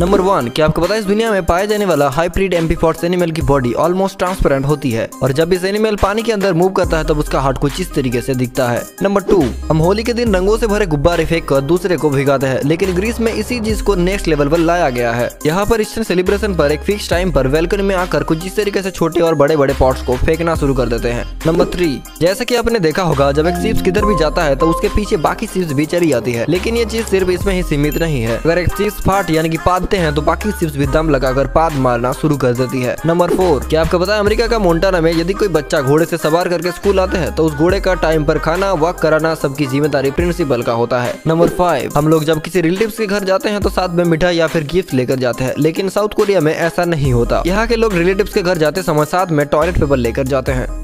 Number one क्या आपको पता है इस दुनिया में पाए जाने वाला हाइब्रिड एम्पीफॉर्स एनिमल की बॉडी ऑलमोस्ट ट्रांसपेरेंट होती है? और जब इस एनिमल पानी के अंदर मूव करता है, तब उसका हार्ट कुछ इस तरीके से दिखता है। नंबर टू हम होली के दिन रंगों से भरे गुब्बारे फेंक कर दूसरे को भिगाते हैं, लेकिन ग्रीस में इसी चीज़ को नेक्स्ट लेवल पर लाया गया है। यहाँ पर ईस्टर्न सेलिब्रेशन पर एक फिक्स टाइम पर वेलकन में आकर कुछ इस तरीके से छोटे और बड़े बड़े पॉट्स को फेंकना शुरू कर देते हैं। नंबर थ्री जैसे की आपने देखा होगा, जब एक सीप्स किधर भी जाता है तो उसके पीछे बाकी सीप्स भी चली जाती है, लेकिन ये चीज़ सिर्फ़ इसमें ही सीमित नहीं है। अगर एक सीप्स फाट यानी कि पादते हैं तो बाकी सीप्स भी दम लगाकर पाद मारना शुरू कर देती है। नंबर फोर, क्या आपको पता है अमेरिका का मोन्टाना में यदि कोई बच्चा घोड़े से सवार करके स्कूल आते हैं तो उस घोड़े का टाइम पर खाना वॉक कराना सबकी ज़िम्मेदारी प्रिंसिपल का होता है। नंबर फाइव, हम लोग जब किसी रिलेटिव के घर जाते हैं तो साथ में मिठाई या फिर गिफ्ट लेकर जाते हैं, लेकिन साउथ कोरिया में ऐसा नहीं होता। यहाँ के लोग रिलेटिव के घर जाते समय साथ में टॉयलेट पेपर लेकर जाते हैं।